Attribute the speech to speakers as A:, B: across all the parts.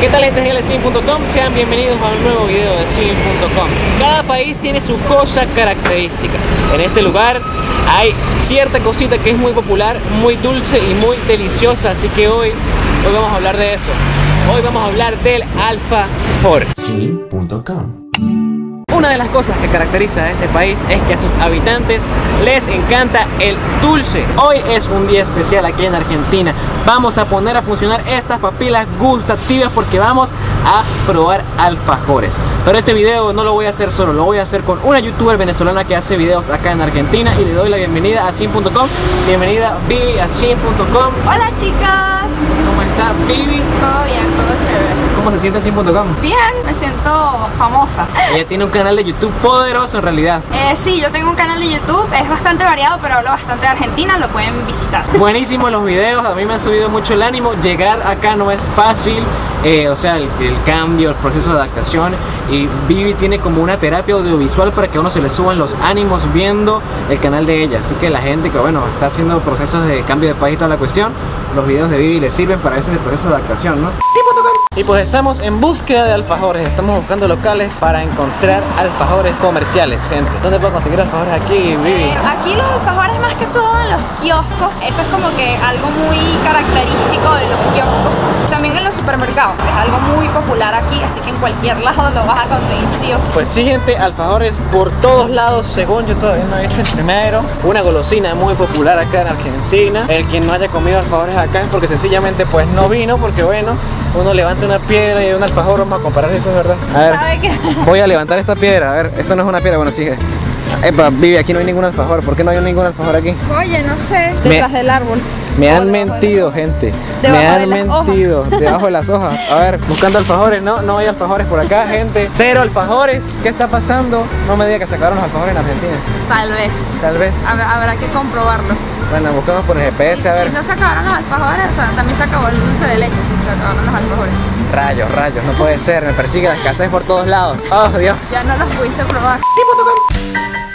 A: ¿Qué tal gente de Cine.com? Sean bienvenidos a un nuevo video de Cine.com Cada país tiene su cosa característica. En este lugar hay cierta cosita que es muy popular, muy dulce y muy deliciosa. Así que hoy, hoy vamos a hablar de eso. Hoy vamos a hablar del alfajor
B: Cine.com
A: una de las cosas que caracteriza a este país es que a sus habitantes les encanta el dulce. Hoy es un día especial aquí en Argentina. Vamos a poner a funcionar estas papilas gustativas porque vamos a probar alfajores. Pero este video no lo voy a hacer solo, lo voy a hacer con una youtuber venezolana que hace videos acá en Argentina y le doy la bienvenida a Sim.com. Bienvenida Vivi a Sim.com.
C: Hola chicas,
A: ¿Cómo está Vivi?
C: todo bien, todo chévere.
A: ¿Cómo se siente Sim.com?
C: Bien, me siento famosa.
A: Ella tiene un canal de YouTube poderoso en realidad.
C: Eh, sí, yo tengo un canal de YouTube, es bastante variado, pero hablo bastante de Argentina, lo pueden visitar.
A: Buenísimos los videos, a mí me han subido mucho el ánimo. Llegar acá no es fácil, eh, o sea, el, el cambio, el proceso de adaptación. Y Vivi tiene como una terapia audiovisual para que a uno se le suban los ánimos viendo el canal de ella. Así que la gente que, bueno, está haciendo procesos de cambio de país y toda la cuestión, los videos de Vivi le sirven para ese proceso de adaptación, ¿no? Y pues estamos en búsqueda de alfajores, estamos buscando locales para encontrar alfajores comerciales, gente. ¿Dónde puedo conseguir alfajores aquí, Vivi?
C: Eh, aquí los kioscos, eso es como que algo muy característico de los kioscos. También en los supermercados, es algo muy popular aquí, así que en cualquier lado lo vas a conseguir sí o sí.
A: Pues sí, gente, alfajores por todos lados, según yo todavía no he visto el primero. Una golosina muy popular acá en Argentina. El que no haya comido alfajores acá es porque sencillamente pues no vino, porque bueno, uno levanta una piedra y hay un alfajor, vamos a comparar eso, ¿verdad? A ver, voy a levantar esta piedra, a ver, esto no es una piedra, bueno, sí. Epa, Vivi, aquí no hay ningún alfajor, ¿por qué no hay ningún alfajor aquí?
C: Oye, no sé,
A: Me-
C: detrás del árbol.
A: Me han mentido, gente.
C: Debajo
A: Me
C: de
A: han
C: hojas.
A: mentido. Debajo de las hojas. A ver, buscando alfajores. No, no hay alfajores por acá, gente. Cero alfajores. ¿Qué está pasando? No me diga que sacaron los alfajores en Argentina.
C: Tal vez.
A: Tal vez.
C: Habrá, habrá que comprobarlo.
A: Bueno, buscamos por el GPS a ver.
C: Si no se acabaron los alfajores, o sea, también se acabó el dulce de leche, si se acabaron los alfajores.
A: Rayos, rayos, no puede ser. Me persigue la escasez por todos lados. Oh, Dios.
C: Ya no los pudiste probar.
A: Gente,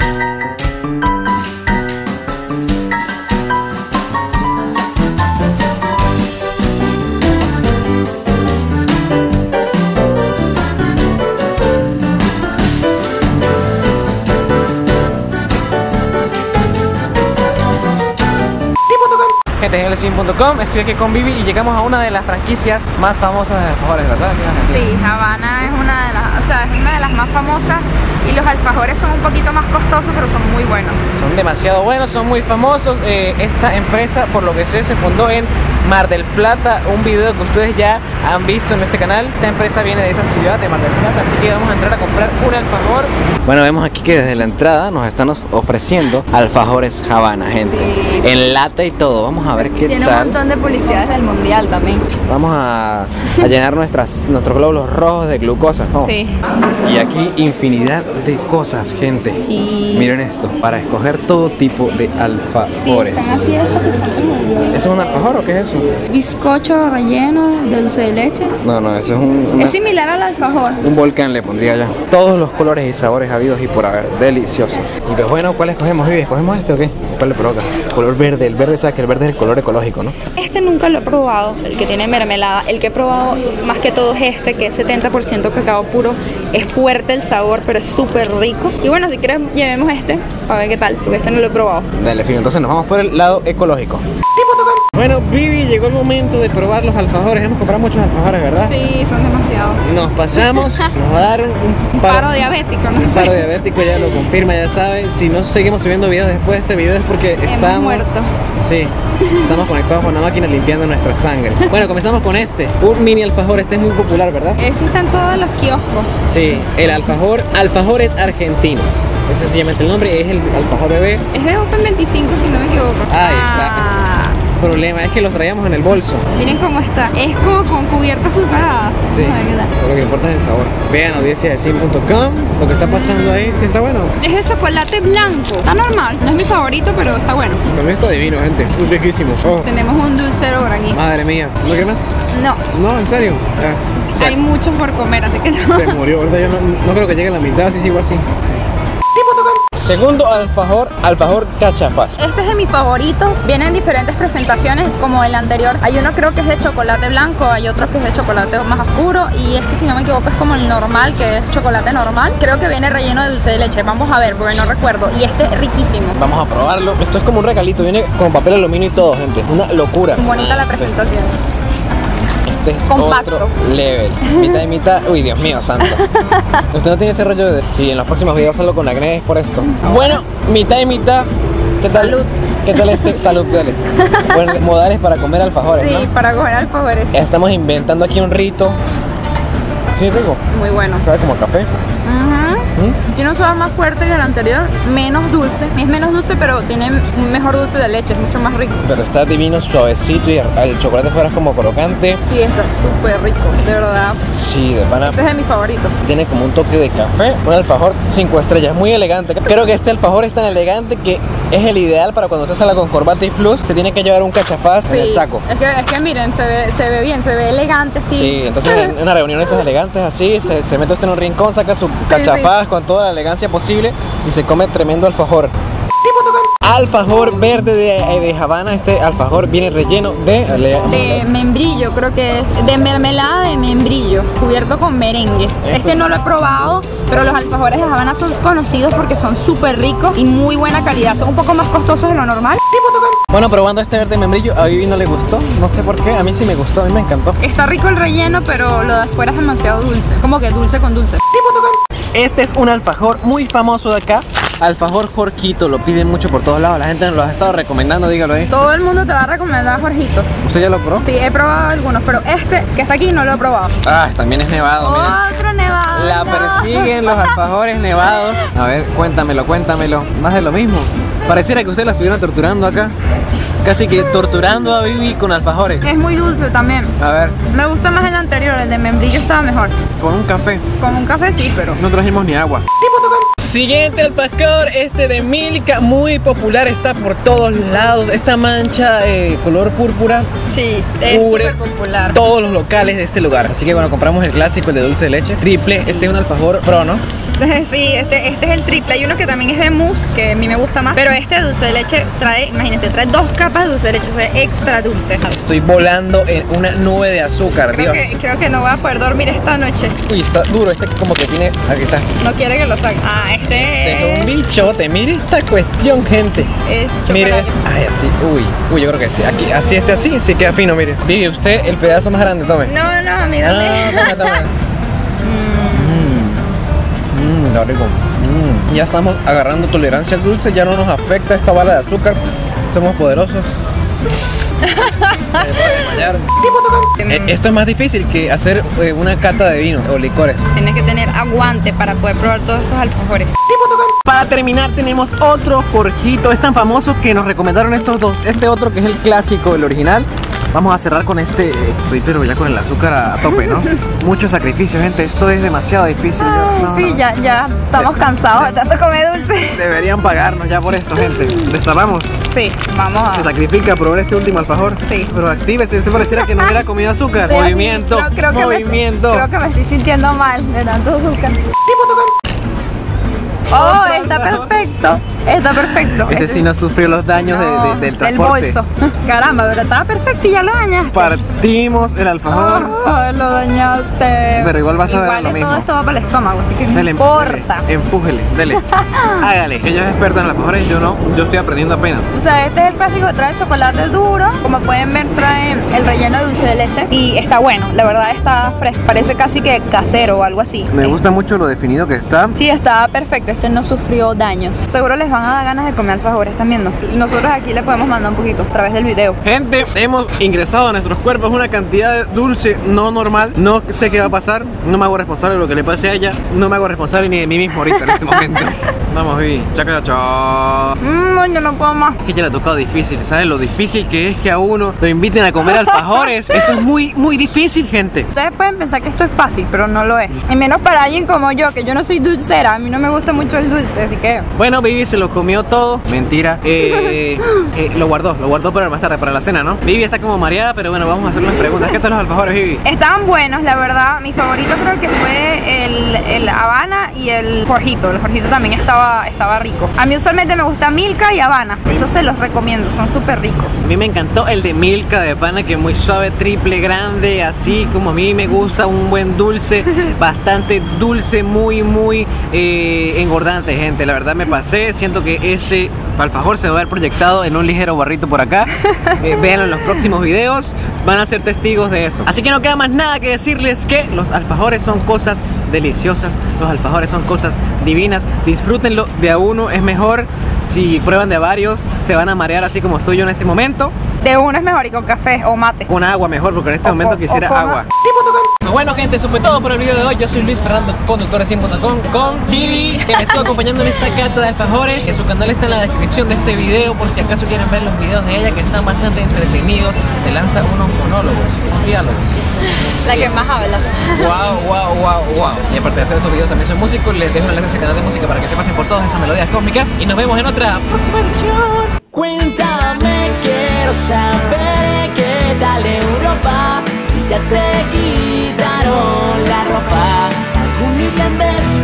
A: Estoy aquí con Vivi y llegamos a una de las franquicias más famosas de alfajores, ¿verdad?
C: Sí, Habana es una de las, o sea, es una de las más famosas y los alfajores son un poquito más costosos, pero son muy buenos.
A: Son demasiado buenos, son muy famosos. Eh, esta empresa, por lo que sé, se fundó en Mar del Plata, un video que ustedes ya han visto en este canal. Esta empresa viene de esa ciudad, de Mar del Plata, así que vamos a entrar a comprar un alfajor. Bueno, vemos aquí que desde la entrada nos están of- ofreciendo alfajores Habana, gente.
C: Sí.
A: En lata y todo. Vamos a ver qué
C: Tiene un
A: tal.
C: montón de publicidades del mundial también.
A: Vamos a, a llenar nuestras, nuestros glóbulos rojos de glucosa. Vamos.
C: Sí.
A: Y aquí infinidad de cosas, gente.
C: Sí.
A: Miren esto, para escoger todo tipo de alfajores.
C: están así como
A: ¿Eso es un alfajor o qué es eso?
C: bizcocho relleno, dulce de leche.
A: No, no, eso es un, una-
C: Es similar al alfajor.
A: un volcán, le pondría ya. Todos los colores y sabores habidos y por haber. Deliciosos. Y pues bueno, ¿cuál escogemos, Vivi? ¿Escogemos este o qué? ¿Cuál le provoca? Color verde. El verde, sabe que el verde es el color ecológico, ¿no?
C: Este nunca lo he probado, el que tiene mermelada. El que he probado más que todo es este, que es 70% cacao puro. Es fuerte el sabor, pero es súper rico. Y bueno, si quieres, llevemos este para ver qué tal, porque este no lo he probado.
A: Dale, fino. Entonces nos vamos por el lado ecológico. Bueno, Vivi, llegó el momento de probar los alfajores. Hemos comprado muchos alfajores, ¿verdad?
C: Sí, son demasiados.
A: Nos pasamos, nos va a dar un,
C: paro diabético, no
A: Un
C: sé.
A: paro diabético ya lo confirma, ya sabe. Si no seguimos subiendo videos después de este video es porque
C: Hemos
A: estamos.
C: muerto.
A: Sí, estamos conectados con una máquina limpiando nuestra sangre. Bueno, comenzamos con este. Un mini alfajor, este es muy popular, ¿verdad?
C: Ese está en todos los kioscos.
A: Sí, el alfajor, alfajores argentinos. Es sencillamente el nombre, es el alfajor bebé.
C: Es de Open 25, si no me equivoco.
A: Ahí está. Problema es que los traíamos en el bolso.
C: miren cómo está. Es como con cubierta azucarada.
A: Sí, lo que importa es el sabor. Vean audiencia de sim.com, lo que está pasando ahí, sí está bueno.
C: Es de chocolate blanco. Está normal. No es mi favorito, pero está bueno.
A: Mí está divino, gente. Muy riquísimo. Oh,
C: Tenemos un dulcero por aquí.
A: madre mía. ¿No quieres más?
C: No,
A: No, en serio. Ah,
C: hay mucho por comer, así que no.
A: se murió, ¿verdad? Yo no, no creo que llegue a la mitad si sigo así. Segundo alfajor, alfajor cachafaz.
C: Este es de mis favoritos. Vienen en diferentes presentaciones, como el anterior. Hay uno creo que es de chocolate blanco, hay otro que es de chocolate más oscuro. Y este, si no me equivoco, es como el normal, que es chocolate normal. Creo que viene relleno de dulce de leche. Vamos a ver, porque no recuerdo. Y este es riquísimo.
A: Vamos a probarlo. Esto es como un regalito, viene con papel aluminio y todo, gente. Una locura.
C: Bonita la presentación.
A: Este es
C: Compacto.
A: otro level. Mitad y mitad. Uy, Dios mío, santo. Usted no tiene ese rollo de si en los próximos videos salgo con acné es por esto. Bueno, mitad y mitad. ¿Qué tal?
C: Salud.
A: ¿Qué tal este? Salud, dale. Bueno, modales para comer alfajores,
C: Sí,
A: ¿no?
C: para comer alfajores.
A: Estamos inventando aquí un rito. Sí, rico.
C: Muy bueno.
A: Sabe como café.
C: Ujú.
A: ¿Mm?
C: Tiene un sabor más fuerte que el anterior, menos dulce. Es menos dulce, pero tiene un mejor dulce de leche, es mucho más rico.
A: Pero está divino, suavecito y el chocolate fuera es como crocante.
C: Sí, está súper rico, de verdad.
A: Sí, de pana.
C: Este es de mis favoritos.
A: Tiene como un toque de café. Un alfajor 5 estrellas, muy elegante. Creo que este alfajor es tan elegante que es el ideal para cuando usted sale con corbata y flux. Se tiene que llevar un cachafaz en el saco.
C: Es que, es que miren, se ve, se ve bien, se ve elegante, sí.
A: Sí, entonces en una reunión esas elegantes así, se, se mete usted en un rincón, saca su cachafaz con toda la elegancia posible y se come tremendo alfajor. Alfajor verde de, eh, de Habana, este alfajor viene relleno de...
C: De membrillo, creo que es de mermelada de membrillo, cubierto con merengue. Este no lo he probado, pero los alfajores de Habana son conocidos porque son súper ricos y muy buena calidad. Son un poco más costosos de lo normal.
A: Bueno, probando este verde membrillo, a Vivi no le gustó, no sé por qué, a mí sí me gustó, a mí me encantó.
C: Está rico el relleno, pero lo de afuera es demasiado dulce. Como que dulce con dulce.
A: Este es un alfajor muy famoso de acá, alfajor Jorquito, lo piden mucho por todos lados, la gente nos lo ha estado recomendando, dígalo ahí.
C: Todo el mundo te va a recomendar Jorgito.
A: ¿Usted ya lo probó?
C: Sí, he probado algunos, pero este que está aquí no lo he probado.
A: Ah, también es nevado, miren.
C: Otro nevado.
A: La
C: no.
A: persiguen los alfajores nevados. A ver, cuéntamelo, cuéntamelo. Más de lo mismo. Pareciera que usted la estuvieran torturando acá. Casi que torturando a Vivi con alfajores.
C: Es muy dulce también.
A: A ver,
C: Me gusta más el anterior, el de membrillo estaba mejor.
A: con un café.
C: Con un café sí, pero.
A: No trajimos ni agua. Siguiente alfajor, este de Milka, muy popular, está por todos lados. Esta mancha eh, color púrpura
C: Sí, es
A: cubre
C: súper popular.
A: todos los locales de este lugar. Así que bueno, compramos el clásico, el de dulce de leche. Triple, este es un alfajor pro, ¿no?
C: Sí, este, este es el triple. Hay uno que también es de mousse, que a mí me gusta más. Pero este dulce de leche trae, imagínense, trae dos capas de dulce de leche, o sea, extra dulce.
A: Estoy volando en una nube de azúcar,
C: Creo
A: Dios.
C: que, creo que no voy a poder dormir esta noche.
A: Uy, está duro, este como que tiene. Aquí está.
C: No quiere que lo saque. Ah, este
A: Este es un bichote, mire esta cuestión, gente.
C: Es
A: Mire, ay, así, uy, uy, yo creo que sí, aquí, así este así, sí queda fino, mire. Vivi, usted el pedazo más grande, tome.
C: No, no, a mí
A: Ah,
C: dame.
A: tome, tome. Mmm, está rico. Mm, Ya estamos agarrando tolerancia al dulce, ya no nos afecta esta bala de azúcar. Somos poderosos. Esto es más difícil que hacer eh, una cata de vino o licores.
C: Tienes que tener aguante para poder probar todos estos alfajores.
A: Para terminar tenemos otro Jorgito, es tan famoso que nos recomendaron estos dos. Este otro que es el clásico, el original. Vamos a cerrar con este, eh, estoy pero ya con el azúcar a, a tope, ¿no? Mucho sacrificio, gente, esto es demasiado difícil. no,
C: sí,
A: no.
C: ya, ya estamos cansados de tanto comer dulce.
A: Deberían pagarnos ya por esto, gente. Destapamos.
C: Sí, vamos
A: Se
C: a.
A: sacrifica probar este último alfajor.
C: Sí.
A: Pero actívese, usted pareciera que no hubiera comido azúcar. Movimiento,
C: creo- creo que me-
A: movimiento.
C: creo que me estoy sintiendo mal de tanto azúcar. Oh,
A: Otro
C: está
A: alfajor.
C: perfecto. Está perfecto.
A: Este sí no sufrió los daños de-
C: No,
A: de- del transporte.
C: bolso. Caramba, pero estaba perfecto y ya lo dañaste.
A: Partimos el alfajor.
C: Oh, lo dañaste.
A: Pero igual vas a ver lo
C: todo
A: mismo.
C: esto va para el estómago, así que no importa.
A: empújele, dele. Hágale. Ella es experta en alfajores, yo no. Yo estoy aprendiendo apenas.
C: O sea, este es el clásico que trae chocolate duro. Como pueden ver, trae el relleno de dulce de leche. Y está bueno, la verdad está fresco. Parece casi que casero o algo así.
A: Me gusta mucho lo definido que está.
C: Sí, está perfecto. Este no sufrió daños. Seguro les van a dar ganas de comer alfajores, están viendo. Nosotros aquí le podemos mandar un poquito a través del video.
A: Gente, hemos ingresado a nuestros cuerpos una cantidad de dulce no normal. No sé qué va a pasar. No me hago responsable de lo que le pase a ella. No me hago responsable ni de mí mismo ahorita en este momento. Vamos, Vivi. Chaca, chaca.
C: Mmm, no, yo no puedo más.
A: Es que ya le ha tocado difícil, ¿sabes? Lo difícil que es que a uno lo inviten a comer alfajores. Eso es muy, muy difícil, gente.
C: Ustedes pueden pensar que esto es fácil, pero no lo es. Y menos para alguien como yo, que yo no soy dulcera. A mí no me gusta mucho el dulce, así que...
A: Bueno, Vivi se lo comió todo. Mentira. Eh, eh, lo guardó, lo guardó para más tarde, para la cena, ¿no? Vivi está como mareada, pero bueno, vamos a hacer unas preguntas. ¿Qué tal los alfajores, Vivi?
C: Estaban buenos, la verdad. Mi favorito creo que fue el, el Habana y el Jorgito. El Jorgito también estaba, estaba rico. A mí usualmente me gusta Milka y Habana. Eso se los recomiendo, son súper ricos.
A: A mí me encantó el de Milka de pana, que es muy suave, triple, grande, así como a mí me gusta un buen dulce, bastante dulce, muy, muy eh, engordante, gente. La verdad me pasé, siento que ese alfajor se va a ver proyectado en un ligero barrito por acá. Eh, véanlo en los próximos videos, van a ser testigos de eso. Así que no queda más nada que decirles que los alfajores son cosas deliciosas, los alfajores son cosas divinas, disfrútenlo de a uno, es mejor si prueban de varios, se van a marear así como estoy yo en este momento.
C: De uno es mejor y con café o mate.
A: Con agua mejor, porque en este
C: O
A: momento
C: con-
A: quisiera agua. Bueno gente, eso fue todo por el video de hoy. Yo soy Luis Fernando, conductor de 100.com con Vivi, que me estuvo acompañando en esta cata de alfajores. Que su canal está en la descripción de este video por si acaso quieren ver los videos de ella que están bastante entretenidos. Se lanza unos monólogos, unos diálogos.
C: La que más habla.
A: Wow, wow, wow, wow. Y aparte de hacer estos videos también soy músico. Les dejo enlaces a ese canal de música para que se pasen por todas esas melodías cósmicas. Y nos vemos en otra próxima edición.
B: Cuéntame, quiero saber qué tal Europa, te quitaron la ropa. Algún irlandés